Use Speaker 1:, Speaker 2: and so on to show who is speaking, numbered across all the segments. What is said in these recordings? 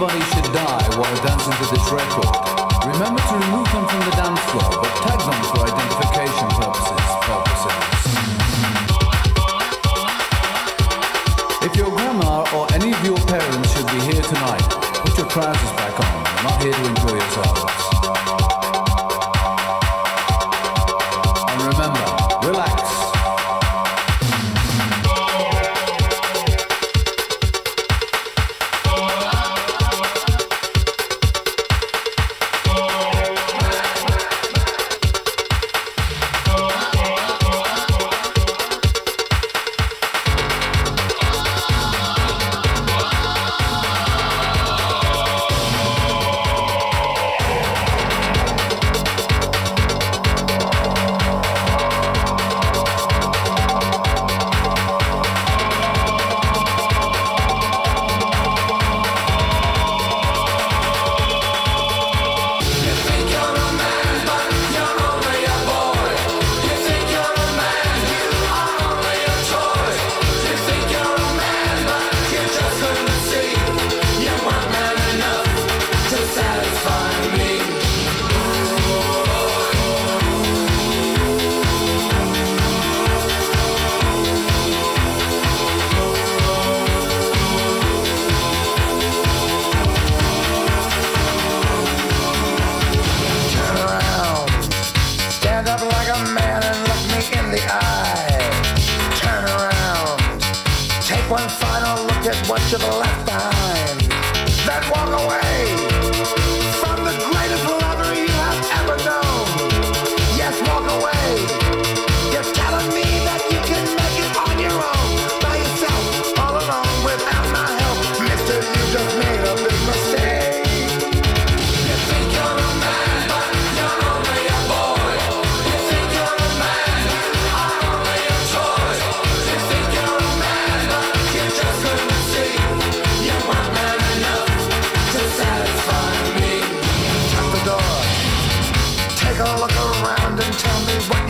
Speaker 1: anybody should die while dancing to this record, remember to remove them from the dance floor, but tag them for identification purposes. purposes. If your grandma or any of your parents should be here tonight, put your trousers back on. You're not here to enjoy yourselves.
Speaker 2: One final look at what you've left behind.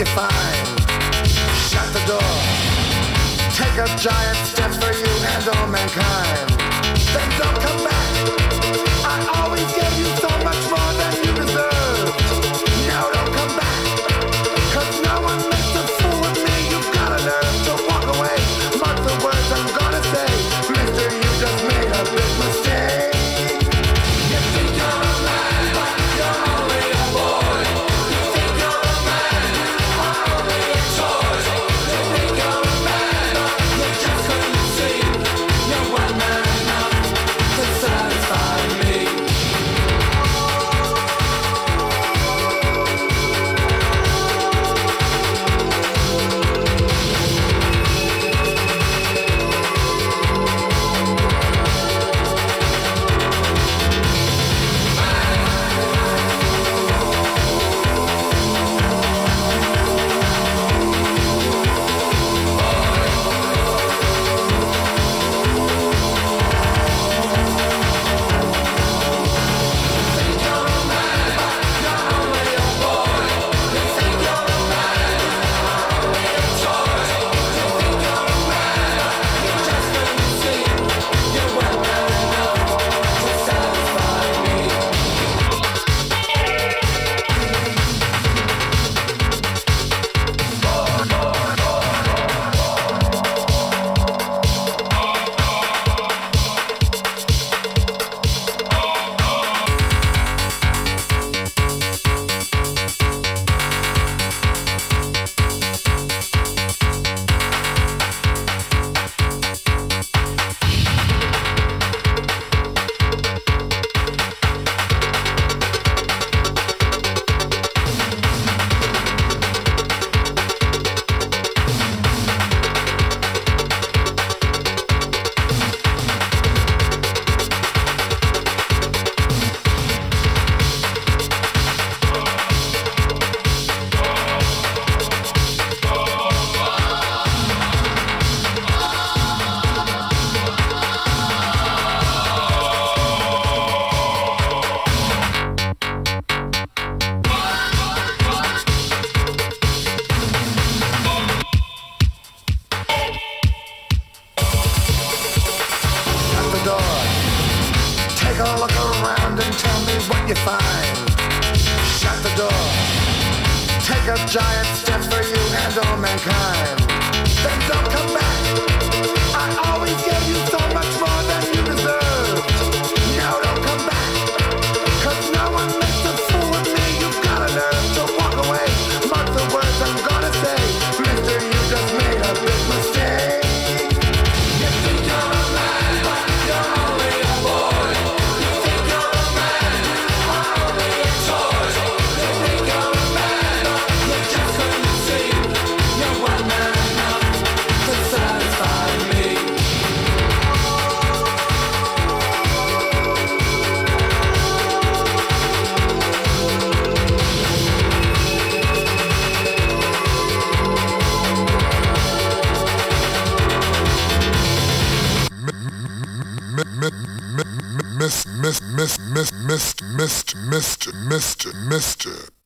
Speaker 2: you find. Shut the door. Take a giant step for you and all mankind. you find. Shut the door. Take a giant step for you and all mankind.
Speaker 3: Miss, miss,